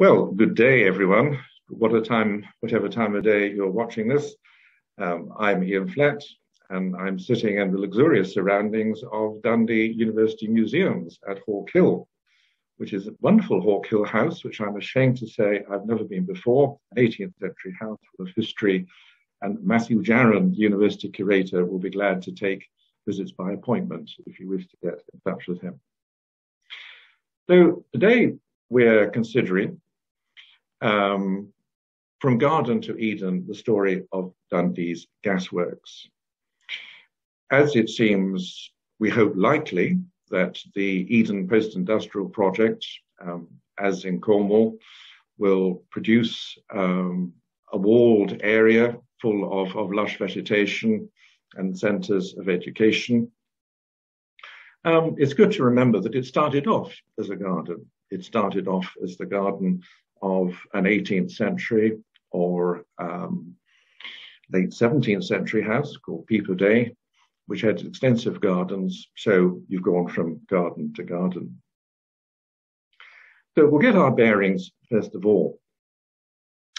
Well, good day, everyone. What a time, whatever time of day you're watching this. Um, I'm Iain Flett, and I'm sitting in the luxurious surroundings of Dundee University Museums at Hawk Hill, which is a wonderful Hawk Hill house, which I'm ashamed to say I've never been before, an 18th century house full of history. And Matthew Jarron, university curator, will be glad to take visits by appointment if you wish to get in touch with him. So today we're considering um, from Garden to Eden, the story of Dundee's gasworks. As it seems, we hope likely that the Eden post-industrial project, um, as in Cornwall, will produce um, a walled area full of, of lush vegetation and centres of education. Um, it's good to remember that it started off as a garden. It started off as the garden of an 18th century or um, late 17th century house called Peep O'Day, which had extensive gardens. So you've gone from garden to garden. So we'll get our bearings first of all.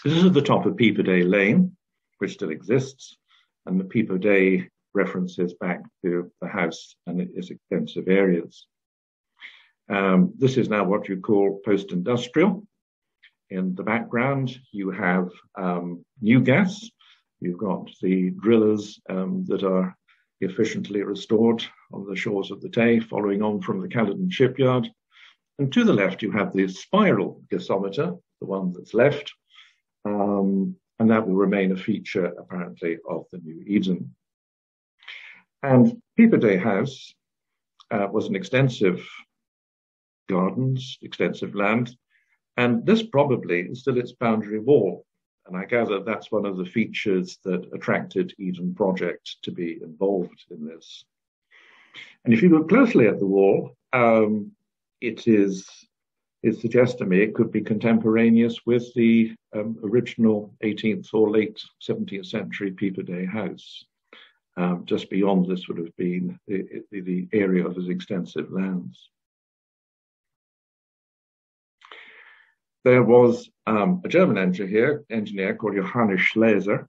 This is at the top of Peep O'Day Lane, which still exists, and the Peep O'Day references back to the house and its extensive areas. Um, this is now what you call post-industrial, in the background, you have um, new gas. You've got the drillers um, that are efficiently restored on the shores of the Tay, following on from the Caledon shipyard. And to the left, you have the spiral gasometer, the one that's left. Um, and that will remain a feature, apparently, of the New Eden. And Peep O'Day House uh, was an extensive gardens, extensive land, and this probably is still its boundary wall. And I gather that's one of the features that attracted Eden Project to be involved in this. And if you look closely at the wall, um, it is it suggests to me it could be contemporaneous with the um, original 18th or late 17th century Peep O'Day house. Um, just beyond this would have been the, the, the area of his extensive lands. There was um, a German engineer here, engineer called Johannes Slezer,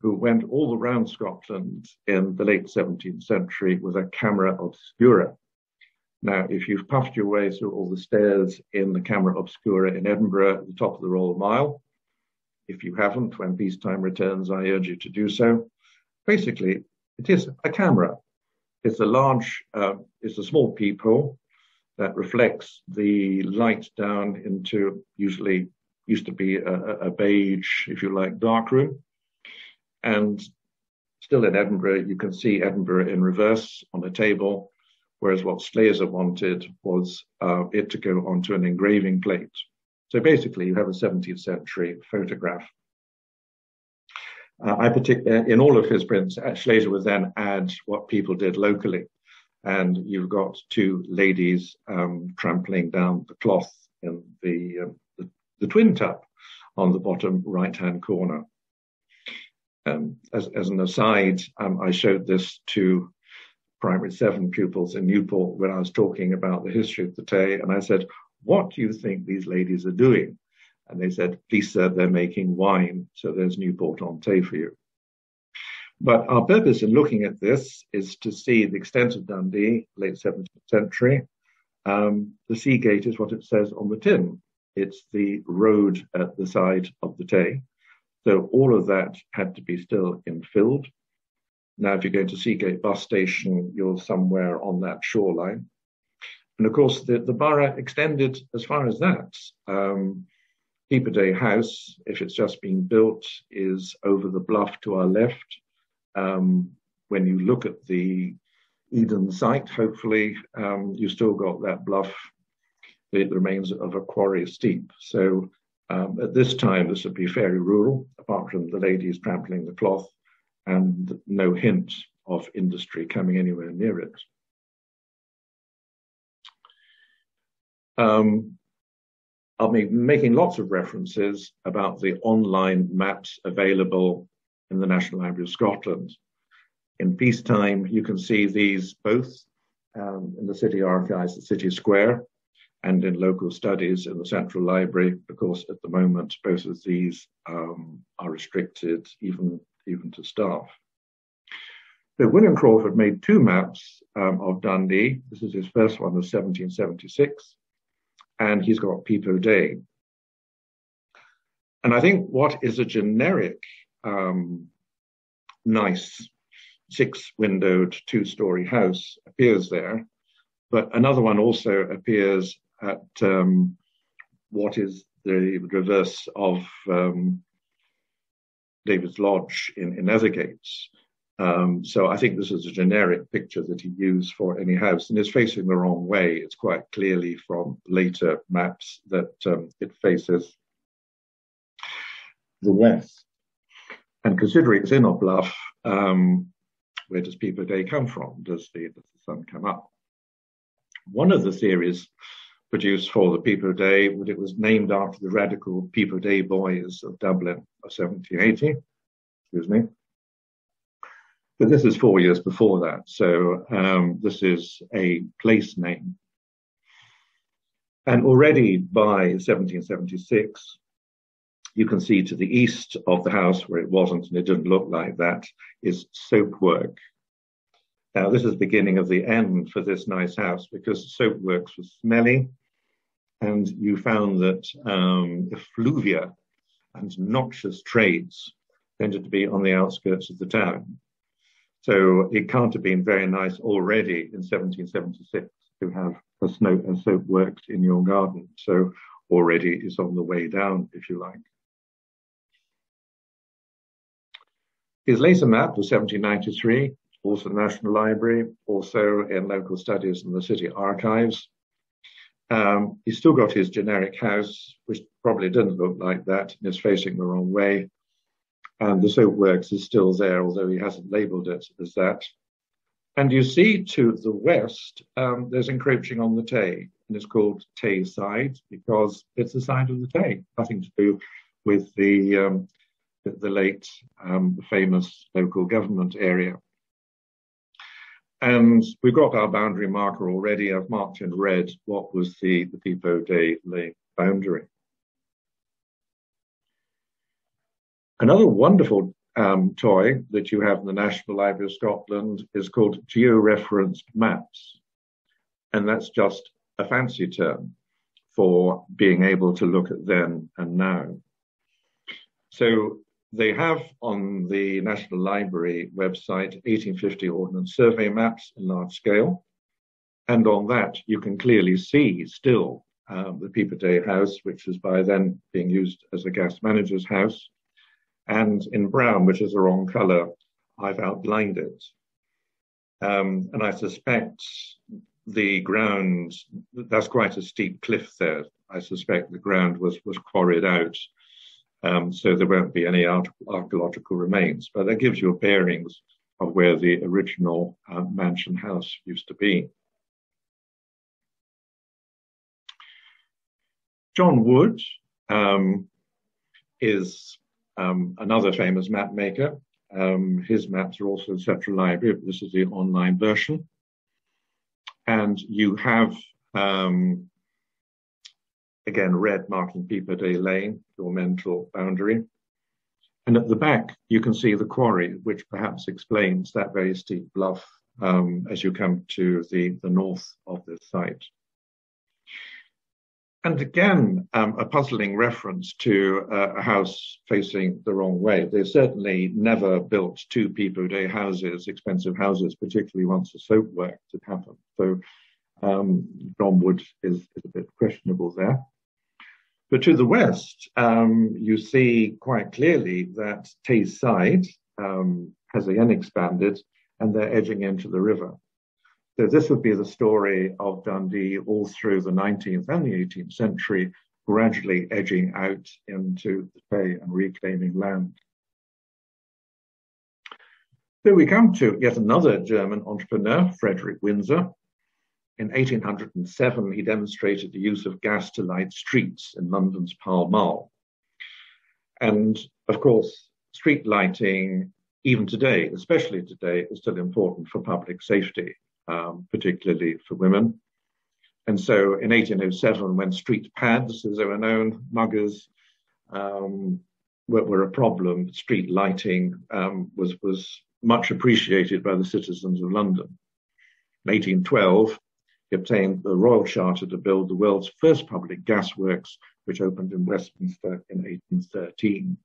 who went all around Scotland in the late 17th century with a camera obscura. Now, if you've puffed your way through all the stairs in the camera obscura in Edinburgh at the top of the Royal Mile, if you haven't, when peacetime returns, I urge you to do so. Basically, it is a camera. It's a large, uh, it's a small peephole that reflects the light down into usually used to be a, a beige, if you like, dark room. And still in Edinburgh, you can see Edinburgh in reverse on a table, whereas what Slezer wanted was uh, it to go onto an engraving plate. So basically, you have a 17th century photograph. Uh, I partic- in all of his prints, Slezer would then add what people did locally and you've got two ladies um, trampling down the cloth in the, uh, the, the, twin tub on the bottom right hand corner. Um, as, as, an aside, um, I showed this to primary seven pupils in Newport when I was talking about the history of the Tay, and I said, What do you think these ladies are doing? And they said, Please, sir, they're making wine, so there's Newport on Tay for you. But our purpose in looking at this is to see the extent of Dundee, late 17th century. Um, the sea gate is what it says on the tin. It's the road at the side of the Tay. So all of that had to be still infilled. Now, if you go to Seagate bus station, you're somewhere on that shoreline. And of course, the, the borough extended as far as that. Um, Peepodday House, if it's just being built, is over the bluff to our left um, when you look at the Eden site, hopefully um, you still got that bluff, the remains of a quarry steep. So um, at this time, this would be fairly rural, apart from the ladies trampling the cloth and no hint of industry coming anywhere near it. Um, I'll be making lots of references about the online maps available in the National Library of Scotland. In peacetime, you can see these both um, in the city archives at City Square, and in local studies in the Central Library. Of course, at the moment, both of these um, are restricted even, even to staff. So William Crawford made two maps um, of Dundee. This is his first one of 1776, and he's got Peep O'Day. And I think what is a generic, um, nice six-windowed two-story house appears there, but another one also appears at um, what is the reverse of um, David's Lodge in, in Nethergates. Um, so I think this is a generic picture that he used for any house and it's facing the wrong way. It's quite clearly from later maps that um, it faces the west. And considering it's in a bluff, um, where does Peep Day come from? Does the, does the sun come up? One of the theories produced for the Peep Day, was it was named after the radical Peep Day boys of Dublin of 1780. Excuse me. But this is four years before that, so um, this is a place name. And already by 1776, you can see to the east of the house where it wasn't and it didn't look like that is soap work. Now this is the beginning of the end for this nice house because soap works was smelly and you found that um, effluvia and noxious trades tended to be on the outskirts of the town. So it can't have been very nice already in 1776 to have a snow and soap works in your garden. So already it's on the way down, if you like. His later map was 1793, also National Library, also in local studies in the city archives. Um, he's still got his generic house, which probably didn't look like that and is facing the wrong way. And the soap works is still there, although he hasn't labeled it as that. And you see to the west, um, there's encroaching on the Tay, and it's called Tay Side because it's the side of the Tay, nothing to do with the um, the, late um, famous local government area. And we've got our boundary marker already. I've marked in red what was the, the Peep O'Day lake boundary. Another wonderful um, toy that you have in the National Library of Scotland is called georeferenced maps. And that's just a fancy term for being able to look at then and now. So they have on the National Library website 1850 Ordnance Survey maps in large scale. And on that, you can clearly see still um, the O'Day house, which is by then being used as a gas manager's house. And in brown, which is the wrong color, I've outlined it. Um, and I suspect the ground, that's quite a steep cliff there. I suspect the ground was, was quarried out um, so there won't be any archaeological remains, but that gives you a bearings of where the original uh, mansion house used to be. John Wood um, is um, another famous map maker. Um, his maps are also in the Central Library, this is the online version. And you have um, again, red marking Peep O'Day Lane, your mental boundary. And at the back, you can see the quarry, which perhaps explains that very steep bluff um, as you come to the, the north of this site. And again, um, a puzzling reference to uh, a house facing the wrong way. They certainly never built two Peep O'Day houses, expensive houses, particularly once the soap work had happened. So um, John Wood is, is a bit questionable there. But to the west, um, you see quite clearly that Tayside um, has again expanded and they're edging into the river. So this would be the story of Dundee all through the 19th and the 18th century, gradually edging out into the Tay and reclaiming land. So we come to yet another German entrepreneur, Frederick Winsor, in 1807, he demonstrated the use of gas to light streets in London's Pall Mall. And of course, street lighting, even today, especially today, is still important for public safety, um, particularly for women. And so in 1807, when street pads, as they were known, muggers, um, were, were, a problem, street lighting um, was, was much appreciated by the citizens of London. In 1812, obtained the royal charter to build the world's first public gas works, which opened in Westminster in 1813.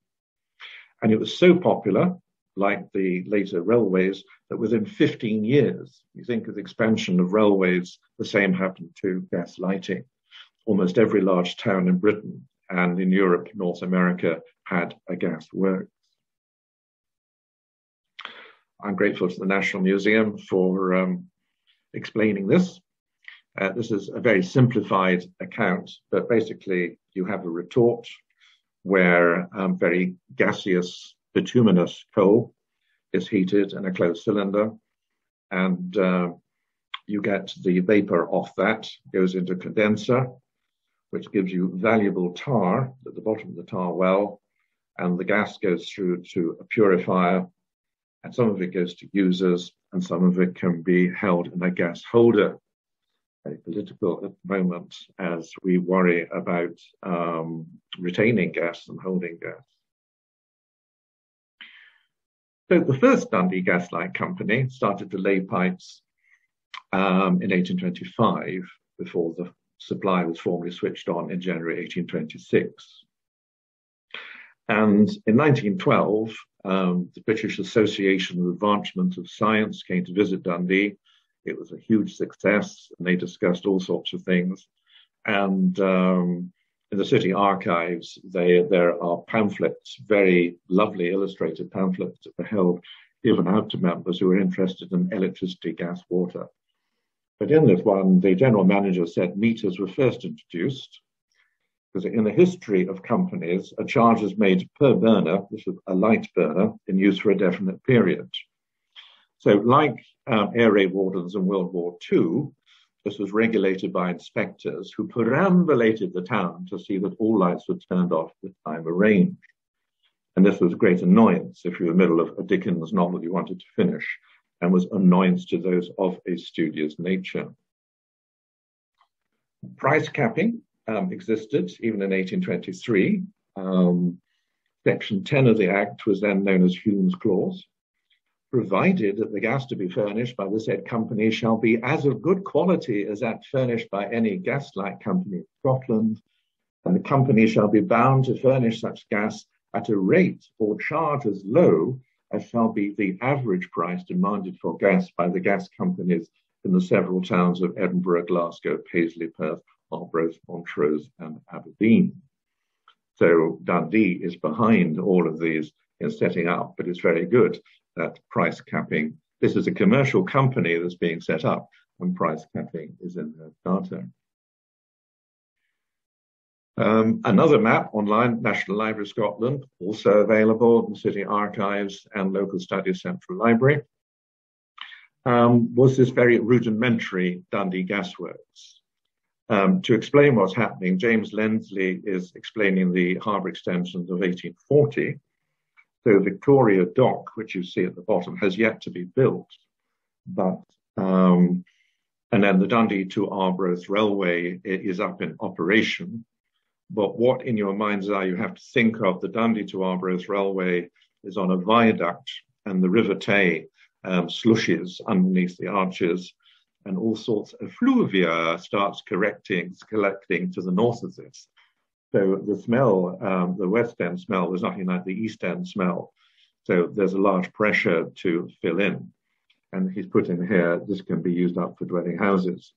And it was so popular, like the later railways, that within 15 years, you think of the expansion of railways, the same happened to gas lighting. Almost every large town in Britain and in Europe, North America, had a gas works. I'm grateful to the National Museum for um, explaining this. Uh, this is a very simplified account, but basically you have a retort where um, very gaseous bituminous coal is heated in a closed cylinder and uh, you get the vapor off that, goes into condenser, which gives you valuable tar at the bottom of the tar well, and the gas goes through to a purifier, and some of it goes to users, and some of it can be held in a gas holder political at the moment as we worry about um, retaining gas and holding gas. So the first Dundee Gaslight Company started to lay pipes um, in 1825 before the supply was formally switched on in January 1826. And in 1912, um, the British Association of Advancement of Science came to visit Dundee it was a huge success, and they discussed all sorts of things. And um, in the city archives, they, there are pamphlets, very lovely illustrated pamphlets that were held, given out to members who were interested in electricity, gas, water. But in this one, the general manager said meters were first introduced because in the history of companies, a charge is made per burner, this is a light burner, in use for a definite period. So, like um, air raid wardens in World War II, this was regulated by inspectors who perambulated the town to see that all lights were turned off at the time arranged. And this was a great annoyance if you were in the middle of a Dickens novel you wanted to finish, and was annoyance to those of a studious nature. Price capping um, existed even in 1823. Um, Section 10 of the Act was then known as Hume's Clause provided that the gas to be furnished by the said company shall be as of good quality as that furnished by any gaslight company in Scotland, and the company shall be bound to furnish such gas at a rate or charge as low as shall be the average price demanded for gas by the gas companies in the several towns of Edinburgh, Glasgow, Paisley, Perth, Arbroath, Montrose, and Aberdeen. So Dundee is behind all of these in setting up, but it's very good that price capping. This is a commercial company that's being set up, and price capping is in the data. Um, another map online, National Library of Scotland, also available in City Archives and Local Studies Central Library, um, was this very rudimentary Dundee Gasworks. Um, to explain what's happening, James Leslie is explaining the harbour extensions of 1840, so Victoria Dock, which you see at the bottom, has yet to be built. But um, and then the Dundee to Arbroath Railway is up in operation. But what in your mind's eye you have to think of the Dundee to Arbroath Railway is on a viaduct and the River Tay um, slushes underneath the arches and all sorts of fluvia starts collecting to the north of this. So the smell, um, the West End smell, was nothing like the East End smell. So there's a large pressure to fill in. And he's put in here, this can be used up for dwelling houses.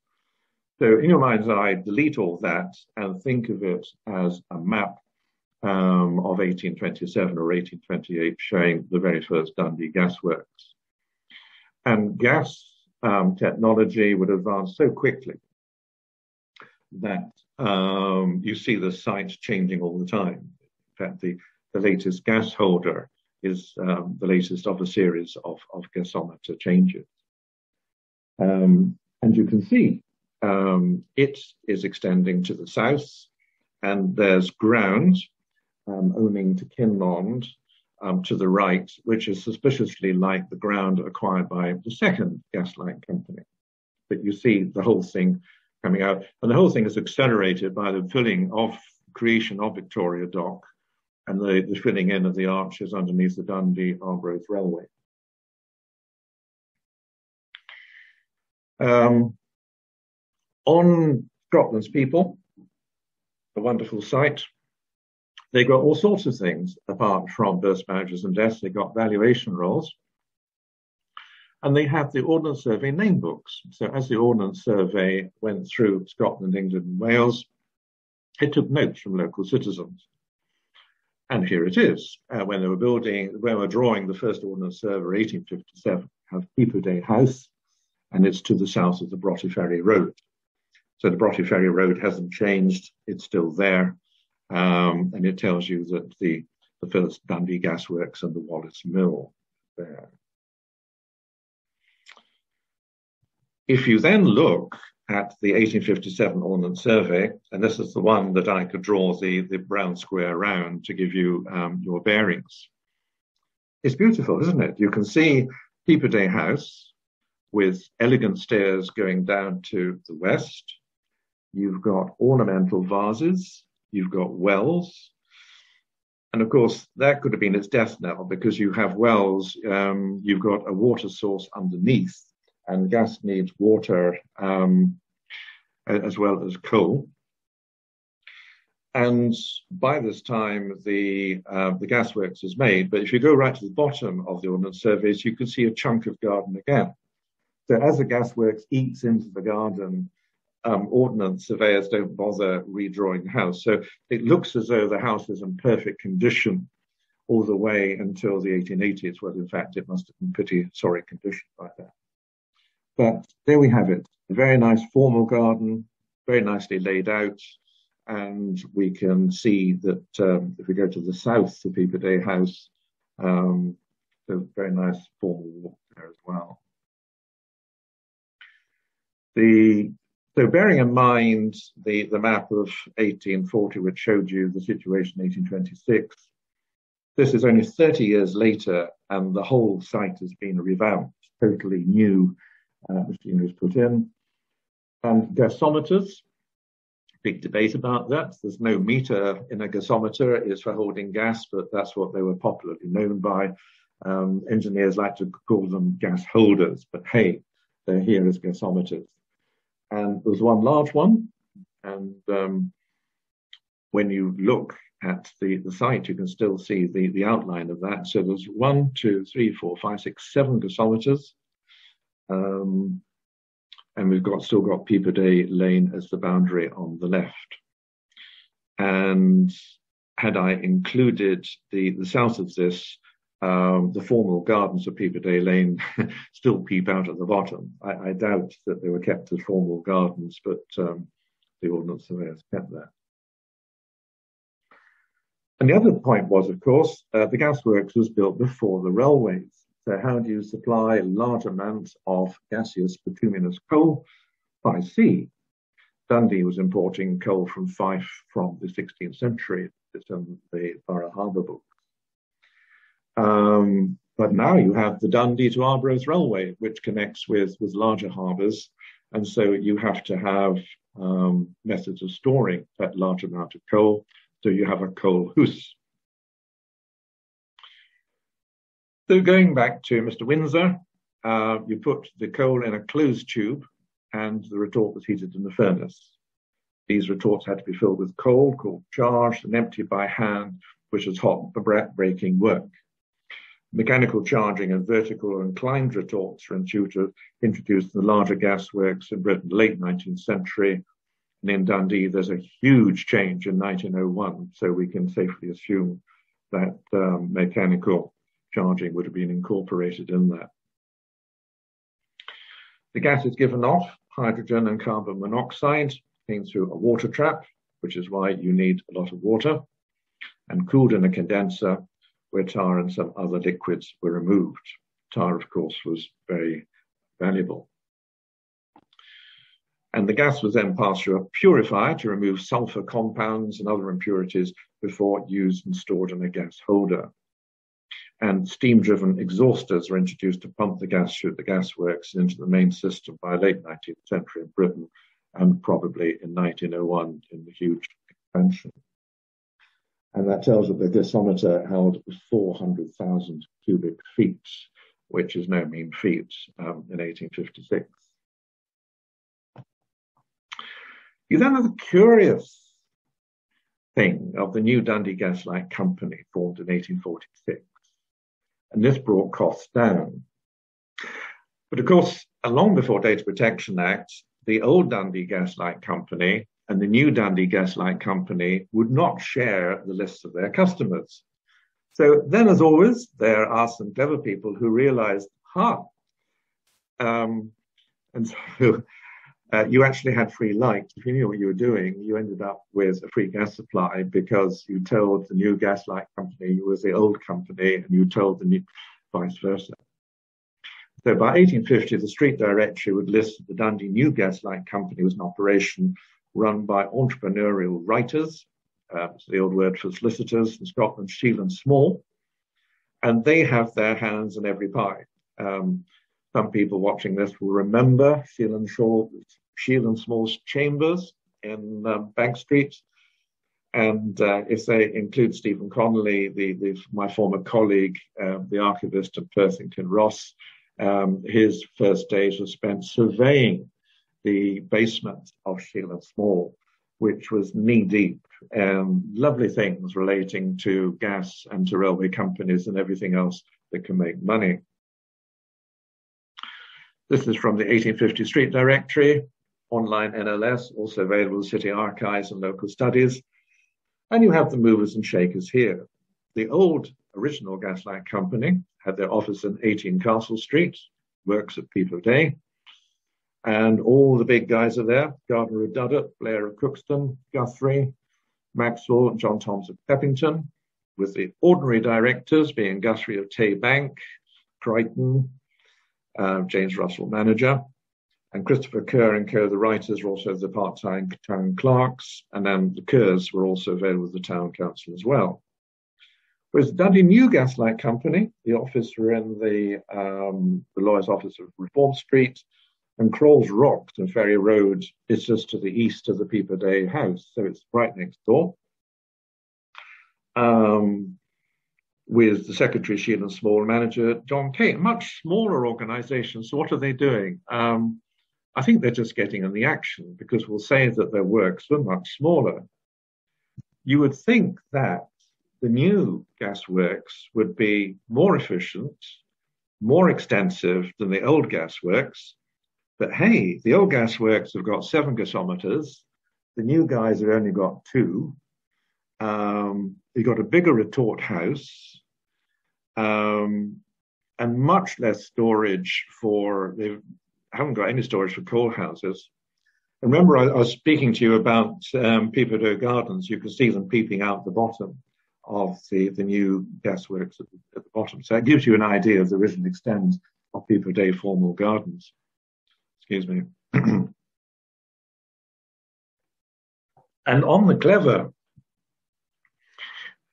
So in your mind's eye, delete all that and think of it as a map um, of 1827 or 1828 showing the very first Dundee gasworks. And gas um, technology would advance so quickly that um, you see the sites changing all the time. In fact, the, the latest gas holder is um, the latest of a series of, of gasometer changes. Um, and you can see um, it is extending to the south, and there's ground um, owning to Kinmond um, to the right, which is suspiciously like the ground acquired by the second gaslight company. But you see the whole thing coming out. And the whole thing is accelerated by the filling of creation of Victoria Dock and the, the filling in of the arches underneath the Dundee Arbroath Railway. Um, on Scotland's people, a wonderful site, they got all sorts of things apart from births, marriages, and deaths. They got valuation rolls. And they have the Ordnance Survey name books. So as the Ordnance Survey went through Scotland, England, and Wales, it took notes from local citizens. And here it is. Uh, when they were building, when were drawing the first Ordnance Survey, 1857, have Peep O'Day House, and it's to the south of the Broughty Ferry Road. So the Broughty Ferry Road hasn't changed; it's still there, um, and it tells you that the the first Dundee Gasworks and the Wallace Mill there. If you then look at the 1857 Ordnance Survey, and this is the one that I could draw the, the brown square around to give you um, your bearings. It's beautiful, isn't it? You can see Peep O'Day House with elegant stairs going down to the west. You've got ornamental vases. You've got wells. And of course, that could have been its death knell because you have wells, um, you've got a water source underneath and gas needs water um, as well as coal. And by this time, the uh, the gasworks is made. But if you go right to the bottom of the ordnance surveys, you can see a chunk of garden again. So as the gasworks eats into the garden, um, ordnance surveyors don't bother redrawing the house. So it looks as though the house is in perfect condition all the way until the 1880s, when in fact it must have been pretty sorry condition by then. But there we have it. A very nice formal garden, very nicely laid out. And we can see that um, if we go to the south of Peep O'Day House, um, there's a very nice formal walk there as well. The, so bearing in mind the, the map of 1840, which showed you the situation in 1826, this is only 30 years later, and the whole site has been revamped, totally new machinery put in. And gasometers, big debate about that. There's no meter in a gasometer. It's for holding gas, but that's what they were popularly known by. Um, engineers like to call them gas holders, but hey, they're here as gasometers. And there's one large one, and um, when you look at the, the site, you can still see the, the outline of that. So there's one, two, three, four, five, six, seven gasometers. Um, and we've got still got Peep O'Day Lane as the boundary on the left. And had I included the, the south of this, um, the formal gardens of Peep O'Day Lane still peep out at the bottom. I, I, doubt that they were kept as formal gardens, but um, the Ordnance Surveyors kept that. And the other point was, of course, uh, the gasworks was built before the railways. So how do you supply large amounts of gaseous bituminous coal? By sea. Dundee was importing coal from Fife from the 16th century. It's in the Borough Harbour book. Um, but now you have the Dundee to Arbroath Railway, which connects with, with larger harbours. And so you have to have um, methods of storing that large amount of coal. So you have a coal house. So going back to Mr. Winsor, uh, you put the coal in a closed tube and the retort was heated in the furnace. These retorts had to be filled with coal, called charge, and emptied by hand, which was hot breaking work. Mechanical charging and vertical or inclined retorts were introduced in the larger gas works in Britain late 19th century. And in Dundee, there's a huge change in 1901, so we can safely assume that um, mechanical charging would have been incorporated in that. The gas is given off, hydrogen and carbon monoxide, came through a water trap, which is why you need a lot of water, and cooled in a condenser where tar and some other liquids were removed. Tar, of course, was very valuable. And the gas was then passed through a purifier to remove sulfur compounds and other impurities before used and stored in a gas holder and steam-driven exhausters were introduced to pump the gas through the gasworks into the main system by late 19th century in Britain, and probably in 1901 in the huge expansion. And that tells that the gasometer held 400,000 cubic feet, which is no mean feat um, in 1856. You then have the curious thing of the new Dundee Gaslight Company formed in 1846. And this brought costs down. But of course, long before Data Protection Act, the old Dundee Gaslight Company and the new Dundee Gaslight Company would not share the lists of their customers. So then, as always, there are some clever people who realized, ha, um, and so uh, you actually had free light. If you knew what you were doing, you ended up with a free gas supply because you told the new gas light company you was the old company and you told the new vice versa. So by 1850, the street directory would list the Dundee New Gas Light Company was an operation run by entrepreneurial writers, uh, the old word for solicitors in Scotland, Shiel and Small, and they have their hands in every pie. Um, some people watching this will remember Shiel and, Shiel and Small's chambers in uh, Bank Street. And uh, if they include Stephen Connolly, the, the, my former colleague, uh, the archivist of Perth and Kinross, um, his first days were spent surveying the basement of Shiel and Small, which was knee deep and lovely things relating to gas and to railway companies and everything else that can make money. This is from the 1850 Street Directory, online NLS, also available in City Archives and Local Studies. And you have the movers and shakers here. The old original Gaslight Company had their office in 18 Castle Street, works at peep of day. And all the big guys are there Gardner of Duddock, Blair of Crookston, Guthrie, Maxwell, and John Thomas of Peppington, with the ordinary directors being Guthrie of Tay Bank, Crichton, uh, James Russell, manager, and Christopher Kerr and Co. The writers were also the part-time town clerks, and then the Kerrs were also available with the town council as well. Whereas Dundee New Gaslight Company, the office were in the, um, the lawyer's office of Reform Street, and Crawles Rocks and Ferry Road is just to the east of the Peep o' Day house, so it's right next door. Um, with the secretary, Shiel and Small, manager, John Kate, much smaller organization. So what are they doing? Um, I think they're just getting in the action because we'll say that their works were much smaller. You would think that the new gasworks would be more efficient, more extensive than the old gasworks. But hey, the old gasworks have got seven gasometers. The new guys have only got two. Um, you've got a bigger retort house um, and much less storage for, they haven't got any storage for coal houses. And remember, I, I was speaking to you about um, Peep o' Day Gardens. You can see them peeping out the bottom of the, the new gasworks at the, at the bottom. So it gives you an idea of the original extent of Peep o' Day formal gardens. Excuse me. and on the clever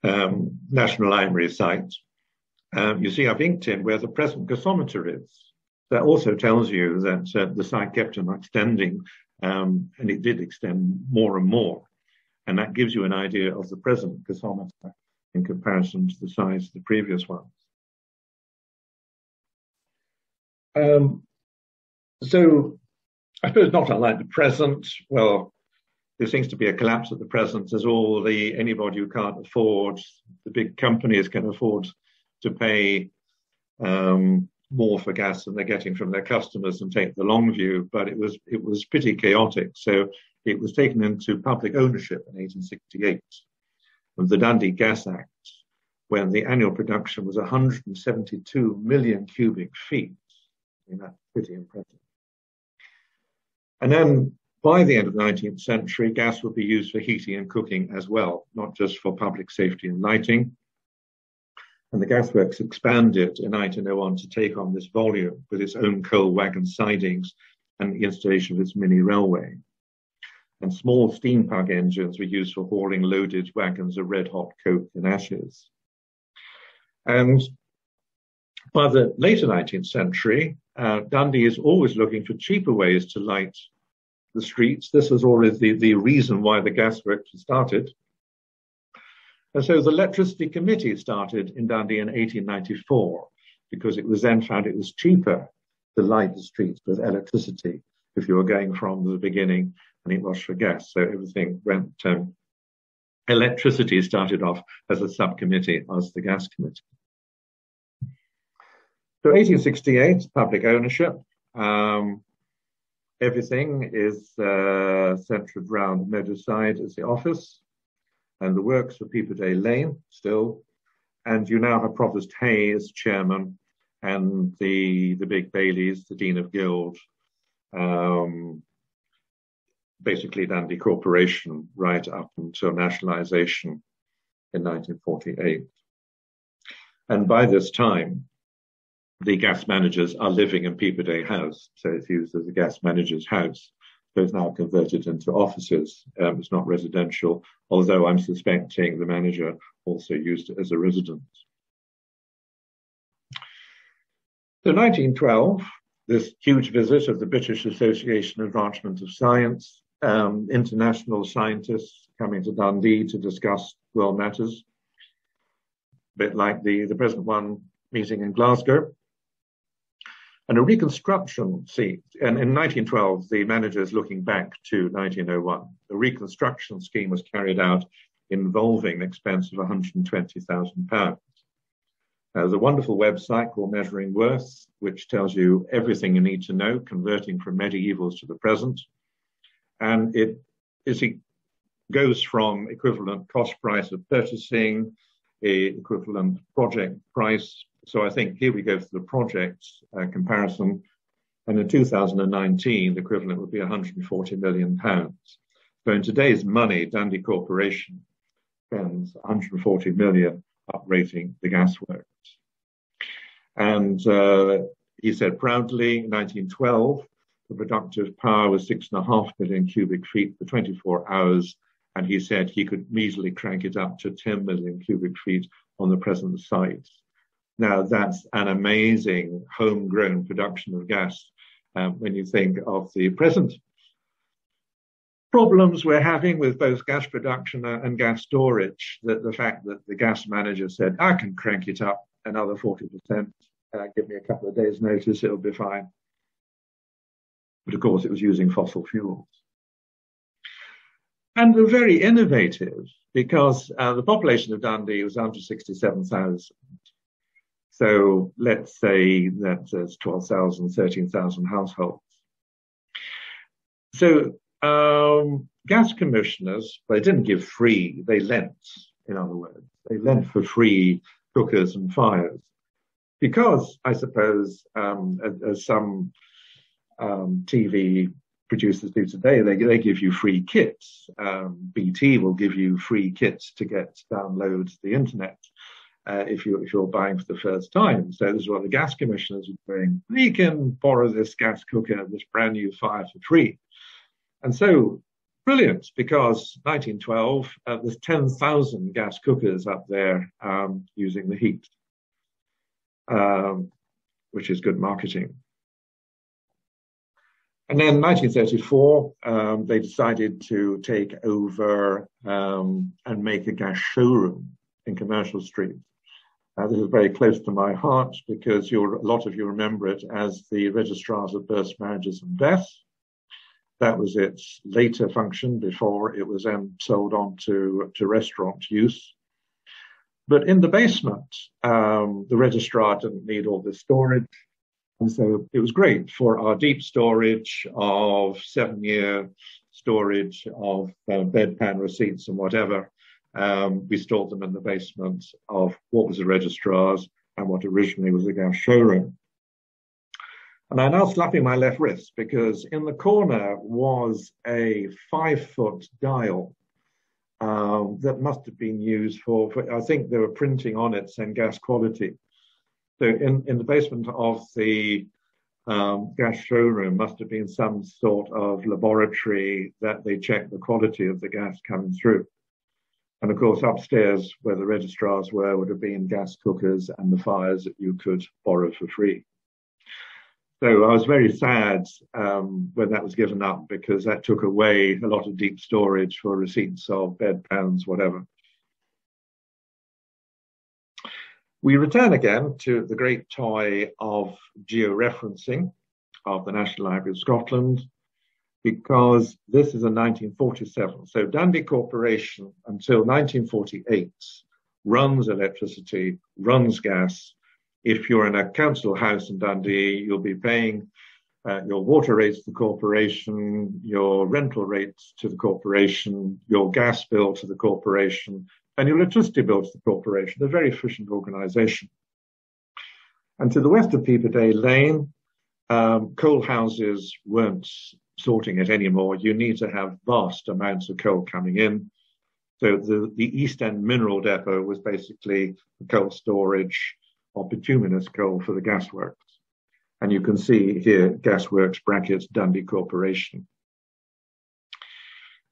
um, National Library site, um, you see I've inked in where the present gasometer is. That also tells you that uh, the site kept on extending, um, and it did extend more and more. And that gives you an idea of the present gasometer in comparison to the size of the previous ones. Um, so I suppose not unlike the present, well, there seems to be a collapse at the present as all the anybody who can't afford, the big companies can afford to pay um, more for gas than they're getting from their customers and take the long view, but it was it was pretty chaotic. So it was taken into public ownership in 1868 of the Dundee Gas Act, when the annual production was 172 million cubic feet. I mean, that's pretty impressive. And then by the end of the 19th century, gas would be used for heating and cooking as well, not just for public safety and lighting. And the gasworks expanded in 1901 to take on this volume with its own coal wagon sidings and the installation of its mini railway and small steam pug engines were used for hauling loaded wagons of red hot coke and ashes. And by the later 19th century, uh, Dundee is always looking for cheaper ways to light the streets. This was always the, the reason why the gasworks started. And so the Electricity Committee started in Dundee in 1894 because it was then found it was cheaper to light the streets with electricity if you were going from the beginning and it was for gas. So everything went, um, electricity started off as a subcommittee as the gas committee. So 1868, public ownership. Um, everything is uh, centred around Meadowside as the office and the works for Peep O'Day Lane still. And you now have Provost Hay as chairman and the, the big Bailies, the Dean of Guild, um, basically Dundee Corporation right up until nationalisation in 1948. And by this time, the gas managers are living in Peep O'Day House, so it's used as a gas manager's house. So now converted into offices. Um, it's not residential, although I'm suspecting the manager also used it as a residence. So 1912, this huge visit of the British Association of Advancement of Science, um, international scientists coming to Dundee to discuss world matters, a bit like the, the present one meeting in Glasgow. And a reconstruction, see, and in 1912, the manager is looking back to 1901. The reconstruction scheme was carried out involving an expense of £120,000. Uh, there's a wonderful website called Measuring Worth, which tells you everything you need to know, converting from medievals to the present. And it is it goes from equivalent cost price of purchasing, equivalent project price so I think here we go for the project uh, comparison. And in 2019, the equivalent would be 140 million pounds. So in today's money, Dundee Corporation spends 140 million uprating the gasworks. And uh, he said proudly, in 1912, the productive power was six and a half million cubic feet for 24 hours. And he said he could easily crank it up to 10 million cubic feet on the present site. Now, that's an amazing homegrown production of gas um, when you think of the present problems we're having with both gas production and gas storage. That the fact that the gas manager said, I can crank it up another 40%, uh, give me a couple of days' notice, it'll be fine. But of course, it was using fossil fuels. And they're very innovative because uh, the population of Dundee was under 67,000. So let's say that there's 12,000, 13,000 households. So um, gas commissioners, they didn't give free, they lent, in other words. They lent for free cookers and fires. Because, I suppose, um, as, as, some um, TV producers do today, they, they give you free kits. Um, BT will give you free kits to get download the internet uh, if, you, if you're buying for the first time. So this is what the gas commissioners are doing. You can borrow this gas cooker, this brand new fire for free. And so brilliant because 1912, uh, there's 10,000 gas cookers up there um, using the heat, um, which is good marketing. And then 1934, um, they decided to take over um, and make a gas showroom in Commercial Street. Uh, this is very close to my heart because a lot of you remember it as the registrars of births, marriages and deaths. That was its later function before it was then sold on to, to restaurant use. But in the basement, um, the registrar didn't need all this storage. And so it was great for our deep storage of seven year storage of uh, bedpan receipts and whatever. Um, we stored them in the basement of what was the registrar's and what originally was the gas showroom. And I'm now slapping my left wrist because in the corner was a five foot dial um, that must have been used for, for, I think they were printing on it saying gas quality. So in, in the basement of the um, gas showroom must have been some sort of laboratory that they checked the quality of the gas coming through. And of course, upstairs where the registrars were would have been gas cookers and the fires that you could borrow for free. So I was very sad um, when that was given up because that took away a lot of deep storage for receipts of bedpans, whatever. We return again to the great toy of georeferencing of the National Library of Scotland because this is in 1947. So Dundee Corporation until 1948 runs electricity, runs gas. If you're in a council house in Dundee, you'll be paying uh, your water rates to the corporation, your rental rates to the corporation, your gas bill to the corporation, and electricity bill to the corporation. A very efficient organisation. And to the west of Peeper Lane, um, coal houses weren't sorting it anymore. You need to have vast amounts of coal coming in. So the, the East End Mineral Depot was basically coal storage of bituminous coal for the gasworks. And you can see here, gasworks brackets Dundee Corporation.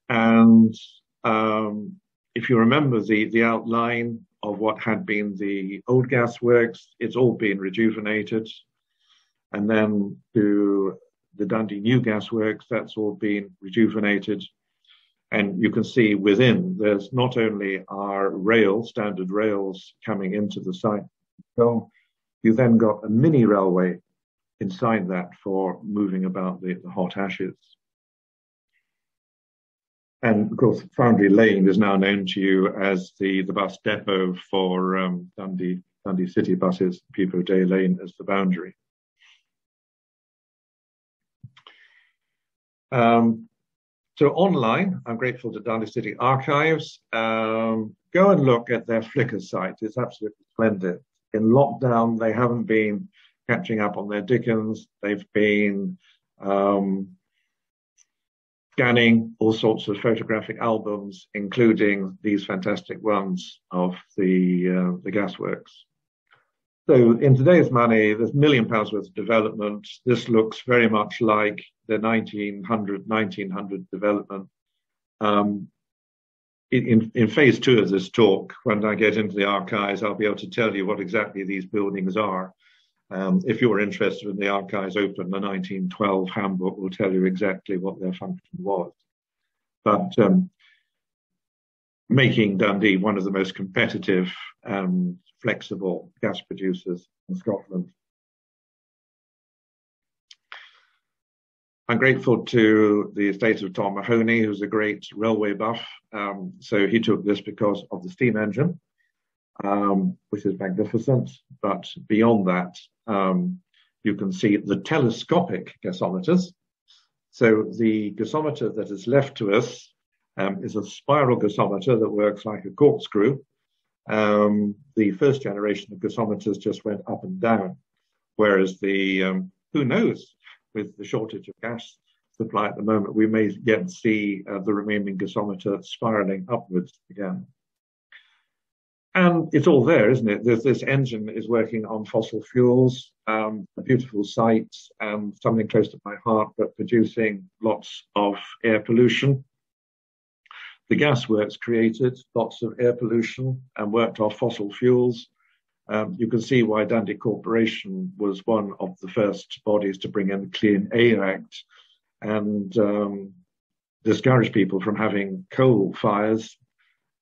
And um, if you remember the, the outline of what had been the old gasworks, it's all been rejuvenated. And then to the Dundee New Gasworks, that's all been rejuvenated. And you can see within, there's not only our rail, standard rails coming into the site, so you then got a mini railway inside that for moving about the, the hot ashes. And of course, Foundry Lane is now known to you as the, the bus depot for um, Dundee, Dundee City buses, Peep O'Day Lane as the boundary. Um, so online, I'm grateful to Dundee City Archives. Um, go and look at their Flickr site. It's absolutely splendid. In lockdown, they haven't been catching up on their Dickens. They've been um, scanning all sorts of photographic albums, including these fantastic ones of the uh, the gasworks. So in today's money, there's million pounds worth of development. This looks very much like the 1900, 1900 development. Um, in, in phase two of this talk, when I get into the archives, I'll be able to tell you what exactly these buildings are. Um, if you're interested in the archives open, the 1912 handbook will tell you exactly what their function was. But um, making Dundee one of the most competitive and flexible gas producers in Scotland. I'm grateful to the estate of Tom Mahoney, who's a great railway buff. Um, so he took this because of the steam engine, um, which is magnificent. But beyond that, um, you can see the telescopic gasometers. So the gasometer that is left to us um, is a spiral gasometer that works like a corkscrew um, the first generation of gasometers just went up and down, whereas the um, who knows with the shortage of gas supply at the moment, we may yet see uh, the remaining gasometer spiraling upwards again. And it's all there, isn't it? There's, this engine is working on fossil fuels, um, a beautiful site, and something close to my heart, but producing lots of air pollution. The gasworks created lots of air pollution and worked off fossil fuels. Um, you can see why Dundee Corporation was one of the first bodies to bring in the Clean Air Act and um, discourage people from having coal fires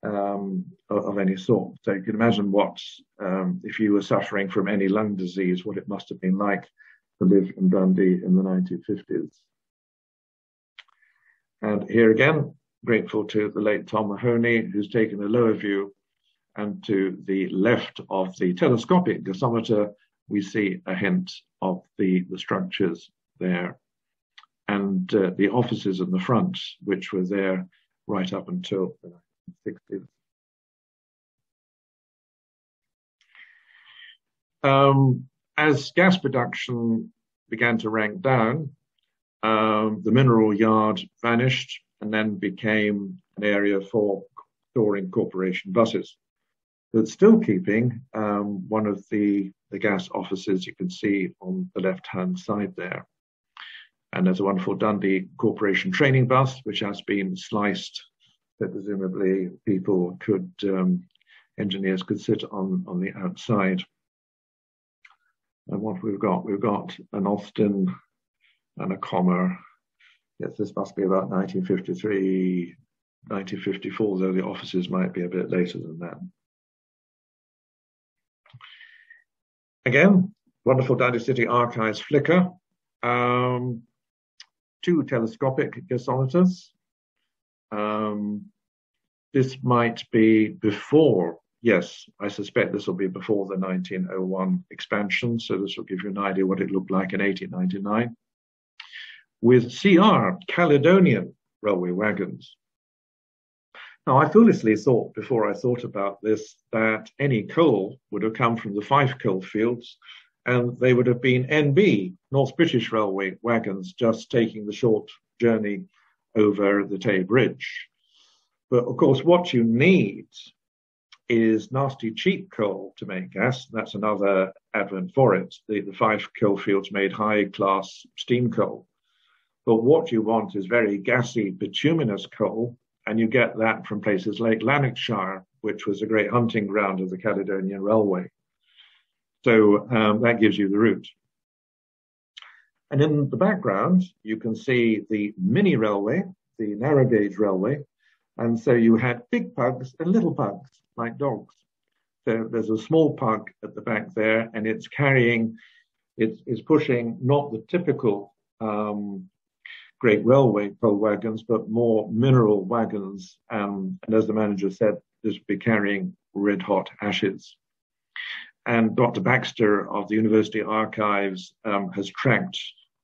um, of, any sort. So you can imagine what, um, if you were suffering from any lung disease, what it must have been like to live in Dundee in the 1950s. And here again, grateful to the late Tom Mahoney, who's taken a lower view. And to the left of the telescopic gasometer, we see a hint of the, the structures there. And uh, the offices in the front, which were there right up until the 1960s. Um, as gas production began to rank down, um, the mineral yard vanished and then became an area for storing corporation buses. But still keeping um, one of the, the gas offices you can see on the left hand side there. And there's a wonderful Dundee Corporation training bus, which has been sliced so presumably people could, um, engineers could sit on, on the outside. And what we've got, we've got an Austin and a Commer. Yes, this must be about 1953, 1954, though the offices might be a bit later than that. Again, wonderful Dundee City Archives Flickr. Um, two telescopic gasometers. Um, this might be before, yes, I suspect this will be before the 1901 expansion, so this will give you an idea what it looked like in 1899. With CR, Caledonian railway wagons. Now, I foolishly thought before I thought about this that any coal would have come from the Fife coal fields and they would have been NB, North British Railway wagons, just taking the short journey over the Tay Bridge. But of course, what you need is nasty cheap coal to make gas. That's another advent for it. The, the Fife coal fields made high class steam coal. But what you want is very gassy bituminous coal, and you get that from places like Lanarkshire, which was a great hunting ground of the Caledonian Railway. So um, that gives you the route. And in the background, you can see the mini railway, the narrow gauge railway, and so you had big pugs and little pugs, like dogs. So there's a small pug at the back there, and it's carrying, it's, it's pushing not the typical um, great railway coal wagons, but more mineral wagons. Um, and as the manager said, this would be carrying red hot ashes. And Dr. Baxter of the University Archives um, has tracked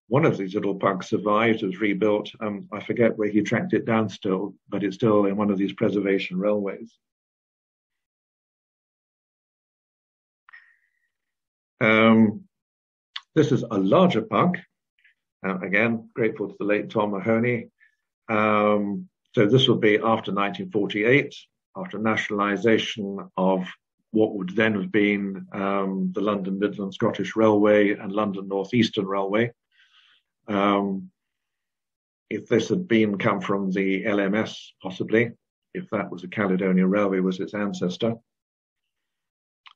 one of these little pugs survived, was rebuilt. Um, I forget where he tracked it down still, but it's still in one of these preservation railways. Um, this is a larger pug. Uh, again, grateful to the late Tom Mahoney. Um, so this will be after 1948, after nationalisation of what would then have been um, the London Midland Scottish Railway and London North Eastern Railway. Um, if this had been come from the LMS, possibly, if that was a Caledonia Railway was its ancestor.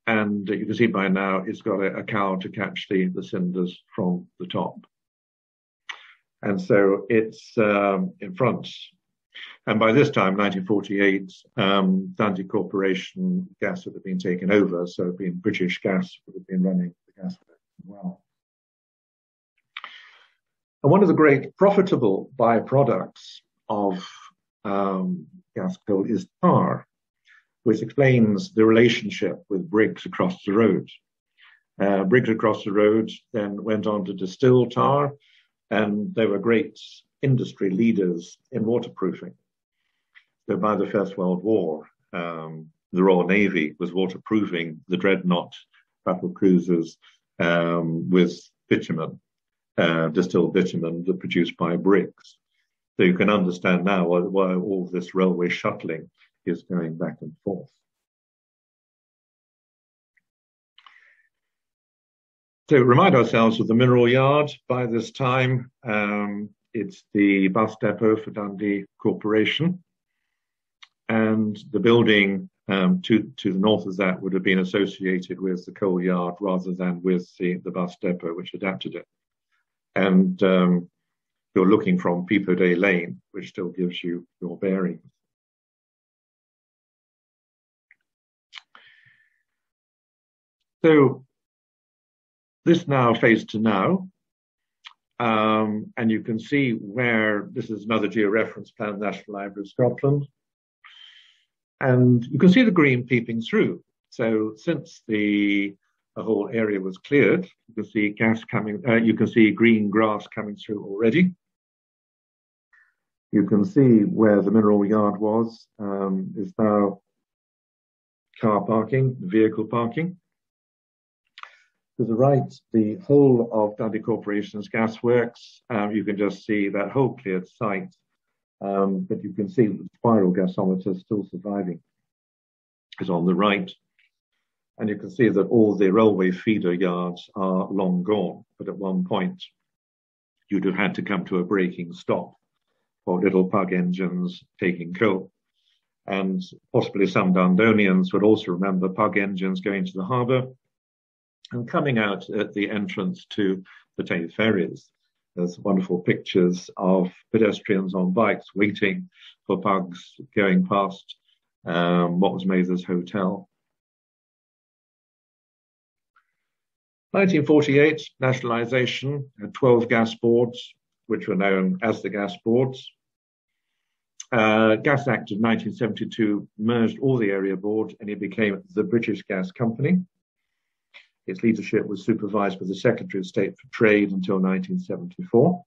And you can see by now it's got a, a cow to catch the, the cinders from the top. And so it's um, in front. And by this time, 1948, um, Corporation gas would have been taken over, so been British Gas would have been running the gas as well. And one of the great profitable byproducts of um, gas coal is tar, which explains the relationship with Briggs across the road. Uh, Briggs across the road then went on to distill tar, and they were great industry leaders in waterproofing. So by the First World War, um, the Royal Navy was waterproofing the dreadnought battle cruisers um, with bitumen uh, distilled bitumen that produced by Briggs. So you can understand now why, why all this railway shuttling is going back and forth. So remind ourselves of the mineral yard. By this time, um, it's the bus depot for Dundee Corporation. And the building um, to, to the north of that would have been associated with the coal yard rather than with the, the bus depot, which adapted it and um, you're looking from Peep O'Day Lane, which still gives you your bearings. So this now fades to now, um, and you can see where this is another georeference plan, National Library of Scotland. And you can see the green peeping through. So since the the whole area was cleared. You can see gas coming, uh, you can see green grass coming through already. You can see where the mineral yard was, um, is now car parking, vehicle parking. To the right, the whole of Dundee Corporation's gas works. Um, you can just see that whole cleared site, um, but you can see the spiral gasometer still surviving is on the right. And you can see that all the railway feeder yards are long gone. But at one point, you'd have had to come to a braking stop for little pug engines taking coal. And possibly some Dundonians would also remember pug engines going to the harbour. And coming out at the entrance to the Tay ferries, there's wonderful pictures of pedestrians on bikes waiting for bugs going past um, what was Mather's Hotel. 1948, nationalisation, had 12 gas boards, which were known as the gas boards. Uh, gas Act of 1972 merged all the area boards and it became the British Gas Company. Its leadership was supervised by the Secretary of State for Trade until 1974.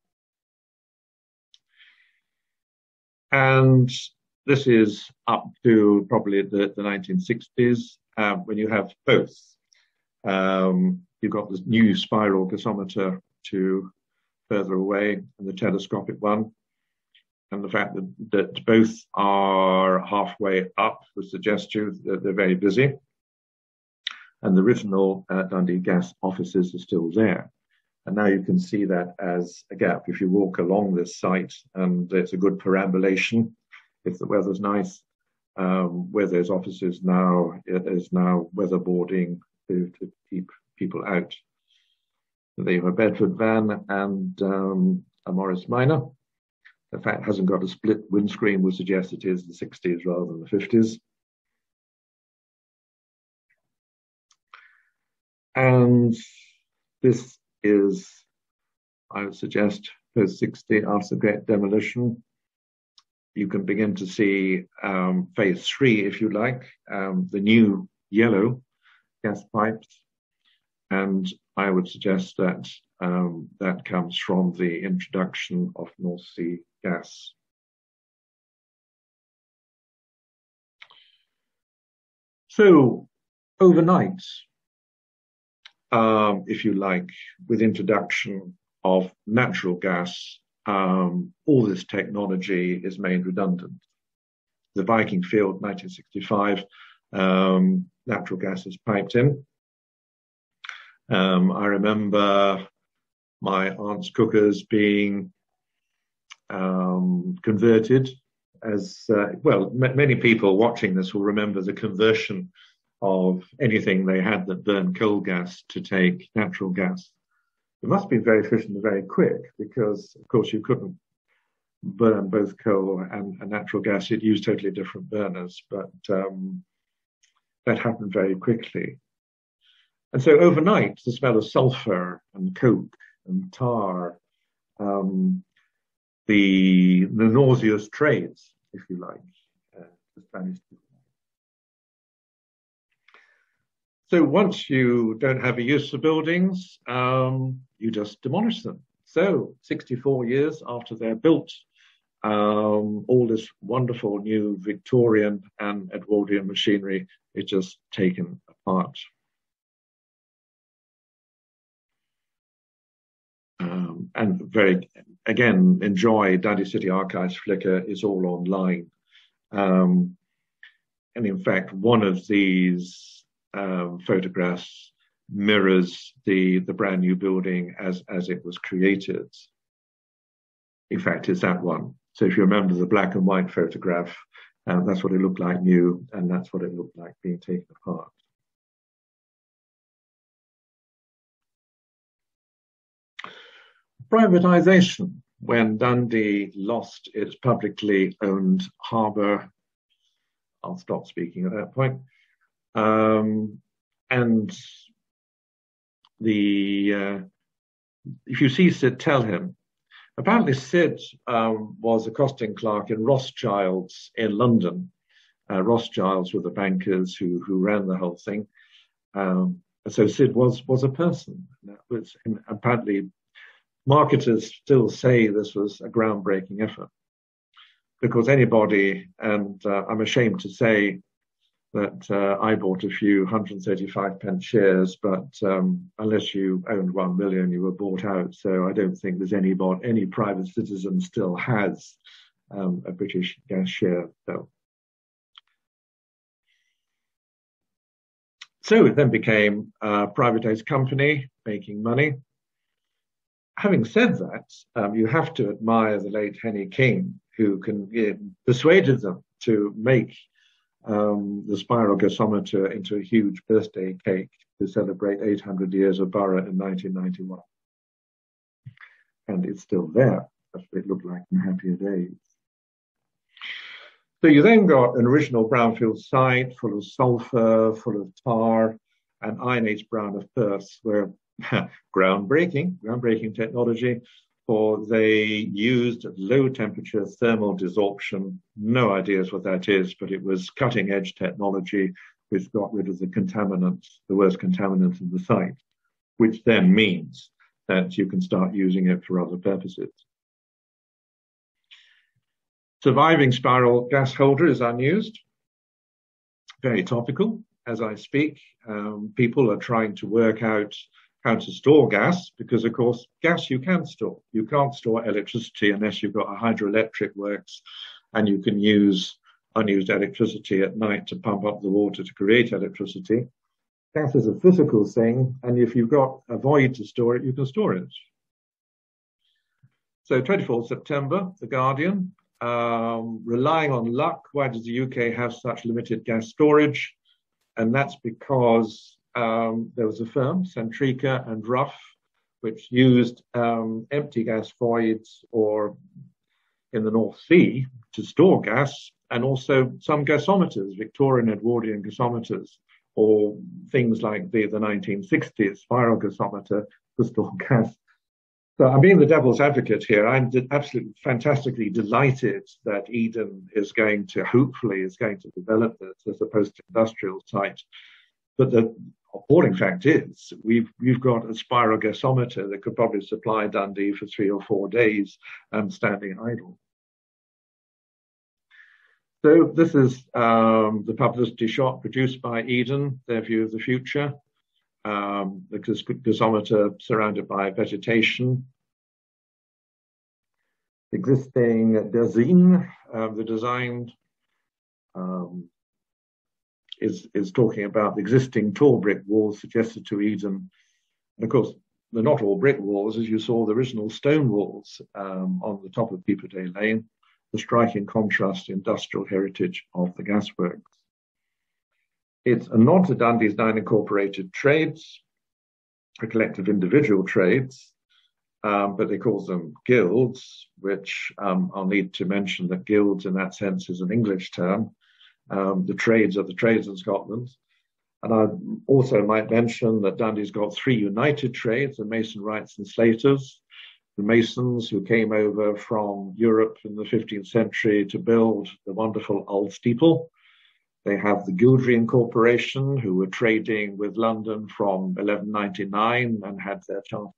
And this is up to probably the, the 1960s uh, when you have both. Um, you've got the new spiral gasometer to further away and the telescopic one. And the fact that, that both are halfway up would suggest you that they're very busy and the original uh, Dundee Gas offices are still there. And now you can see that as a gap. If you walk along this site, and it's a good perambulation, if the weather's nice, um, where there's offices now, it is now weatherboarding to, to keep people out. They have a Bedford van and um, a Morris Minor. The fact hasn't got a split windscreen would suggest it is the 60s rather than the 50s. And this is, I would suggest, post 60 after the Great Demolition. You can begin to see um, phase three, if you like, um, the new yellow gas pipes. And I would suggest that um, that comes from the introduction of North Sea gas. So, overnight, um, if you like, with introduction of natural gas, um, all this technology is made redundant. The Viking field, 1965, um, natural gas is piped in. Um, I remember my aunt's cookers being um, converted as uh, well. M- many people watching this will remember the conversion of anything they had that burned coal gas to take natural gas. It must be very efficient and very quick because, of course, you couldn't burn both coal and, and natural gas. It used totally different burners, but um, that happened very quickly. And so overnight, the smell of sulfur and coke and tar, um, the, the nauseous trades, if you like, uh, vanished So once you don't have a use for buildings, um, you just demolish them. So 64 years after they're built, um, all this wonderful new Victorian and Edwardian machinery is just taken apart. Um, and very, again, enjoy Dundee City Archives Flickr is all online. Um, and in fact, one of these um, photographs mirrors the the brand new building as as it was created. In fact, it's that one. So if you remember the black and white photograph, uh, that's what it looked like new, and that's what it looked like being taken apart. Privatization. When Dundee lost its publicly owned harbour, I'll stop speaking at that point. Um, and the uh, if you see Sid, tell him. Apparently, Sid um, was a costing clerk in Rothschilds in London. Uh, Rothschilds were the bankers who who ran the whole thing. Um, so Sid was was a person. That Was, apparently, marketers still say this was a groundbreaking effort because anybody, and uh, I'm ashamed to say, that uh, I bought a few 135 pence shares, but um, unless you owned one million, you were bought out. So I don't think there's any any private citizen still has um, a British gas share, though. So it then became a privatized company making money. Having said that, um, you have to admire the late Henry King, who can, persuaded them to make um, the spiral gasometer into a huge birthday cake to celebrate 800 years of Borough in 1991. And it's still there. That's what it looked like in happier days. So you then got an original brownfield site full of sulfur, full of tar, and I & H Brown of Perth, where groundbreaking, groundbreaking technology, for they used low temperature thermal desorption. No ideas what that is, but it was cutting edge technology which got rid of the contaminants, the worst contaminants in the site, which then means that you can start using it for other purposes. Surviving spiral gas holder is unused. Very topical. As I speak, um, people are trying to work out how to store gas because, of course, gas you can store. You can't store electricity unless you've got a hydroelectric works and you can use unused electricity at night to pump up the water to create electricity. Gas is a physical thing, and if you've got a void to store it, you can store it. So 24th September, The Guardian, um, relying on luck. Why does the UK have such limited gas storage? And that's because um, there was a firm, Centrica and Rough, which used um, empty gas voids or in the North Sea to store gas, and also some gasometers, Victorian Edwardian gasometers, or things like the, the 1960s spiral gasometer to store gas so I'm being the devil's advocate here. I'm absolutely fantastically delighted that Eden is going to, hopefully, is going to develop this as a post-industrial site. But the appalling fact is, we've we've got a spiral gasometer that could probably supply Dundee for three or four days um, standing idle. So this is um, the publicity shot produced by Eden, their view of the future um, the gasometer surrounded by vegetation. Existing design, uh, the design um, is, is talking about the existing tall brick walls suggested to Eden. And of course, they're not all brick walls, as you saw the original stone walls um, on the top of Peep O'Day Lane, the striking contrast to industrial heritage of the gasworks. It's a nod to Dundee's nine incorporated trades, a collective individual trades, um, but they call them guilds, which um, I'll need to mention that guilds in that sense is an English term. Um, the trades are the trades in Scotland. And I also might mention that Dundee's got three united trades, the mason wrights and slaters. The masons who came over from Europe in the 15th century to build the wonderful old steeple, they have the Guildry Incorporation, who were trading with London from 1199 and had their charter.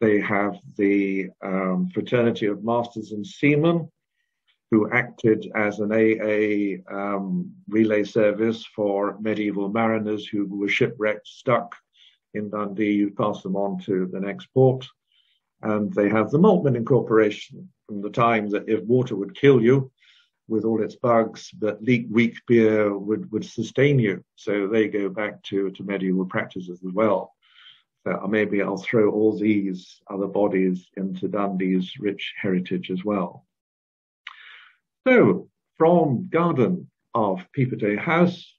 They have the um, Fraternity of Masters and Seamen, who acted as an AA um, relay service for medieval mariners who were shipwrecked, stuck in Dundee. You pass them on to the next port. And they have the Maltman Incorporation from the time that if water would kill you, with all its bugs, but leak weak beer would, would sustain you. So they go back to, to medieval practices as well. So maybe I'll throw all these other bodies into Dundee's rich heritage as well. So from Garden of Peep O'Day House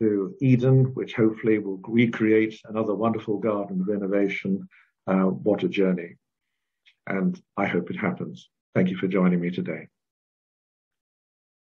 to Eden, which hopefully will recreate another wonderful garden of innovation. Uh, what a journey. And I hope it happens. Thank you for joining me today.